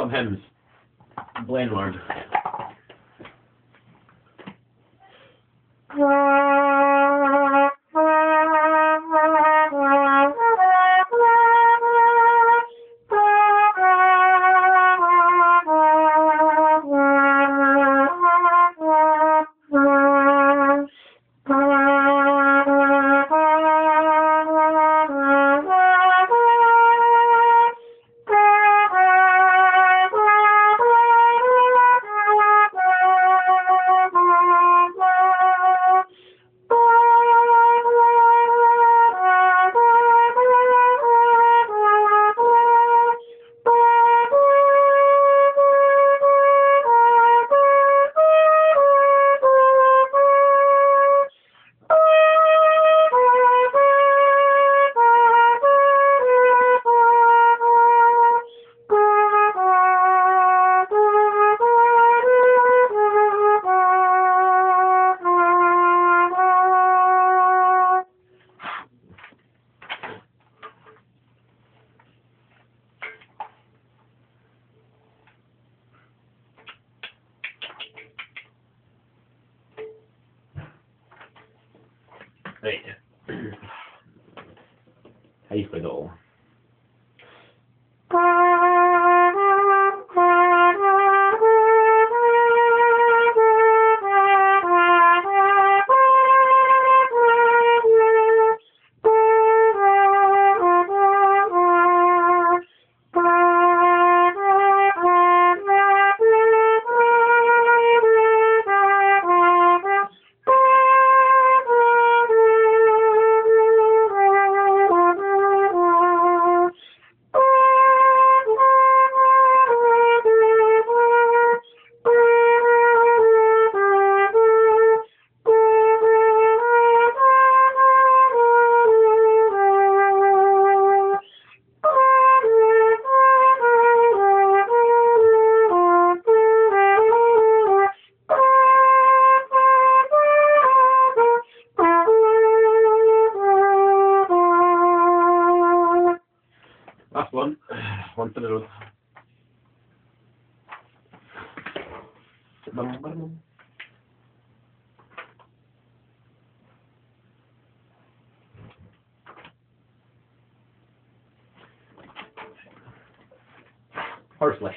some hymns. Right. Då. Last one. One for the road. Horsley.